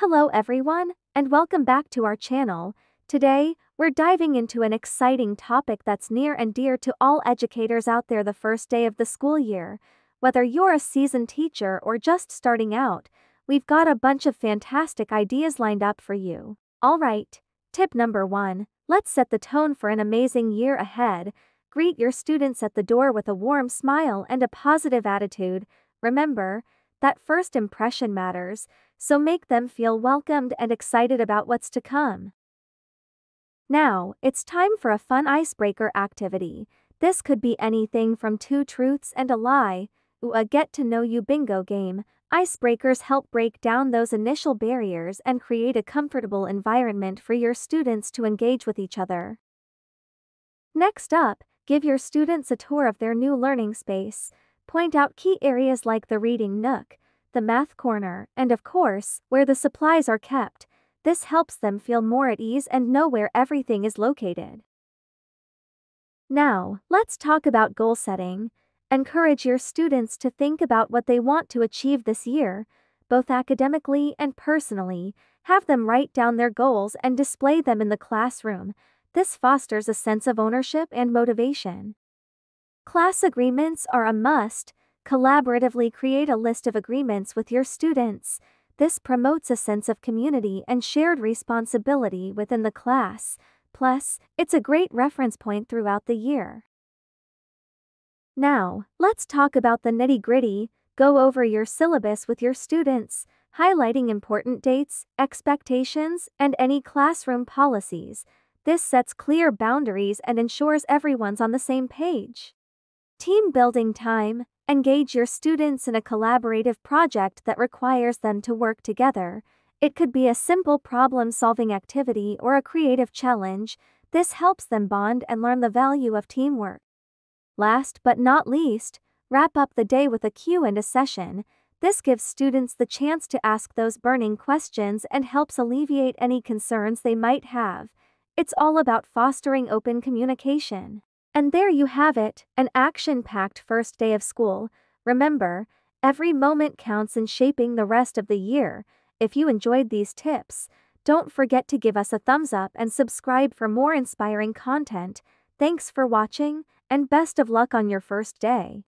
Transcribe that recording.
Hello everyone, and welcome back to our channel. Today, we're diving into an exciting topic that's near and dear to all educators out there the first day of the school year. Whether you're a seasoned teacher or just starting out, we've got a bunch of fantastic ideas lined up for you. Alright, tip number one, let's set the tone for an amazing year ahead. Greet your students at the door with a warm smile and a positive attitude. Remember, that first impression matters, so make them feel welcomed and excited about what's to come. Now, it's time for a fun icebreaker activity. This could be anything from two truths and a lie, to a get to know you bingo game. Icebreakers help break down those initial barriers and create a comfortable environment for your students to engage with each other. Next up, give your students a tour of their new learning space. Point out key areas like the reading nook, the math corner, and of course, where the supplies are kept. This helps them feel more at ease and know where everything is located. Now, let's talk about goal setting. Encourage your students to think about what they want to achieve this year, both academically and personally. Have them write down their goals and display them in the classroom. This fosters a sense of ownership and motivation. Class agreements are a must. Collaboratively create a list of agreements with your students. This promotes a sense of community and shared responsibility within the class. Plus, it's a great reference point throughout the year. Now, let's talk about the nitty gritty. Go over your syllabus with your students, highlighting important dates, expectations, and any classroom policies. This sets clear boundaries and ensures everyone's on the same page. Team building time. Engage your students in a collaborative project that requires them to work together. It could be a simple problem solving activity or a creative challenge. This helps them bond and learn the value of teamwork. Last but not least, wrap up the day with a a Q and a session. This gives students the chance to ask those burning questions and helps alleviate any concerns they might have. It's all about fostering open communication. And there you have it, an action packed first day of school. Remember, every moment counts in shaping the rest of the year. If you enjoyed these tips, don't forget to give us a thumbs up and subscribe for more inspiring content. Thanks for watching, and best of luck on your first day.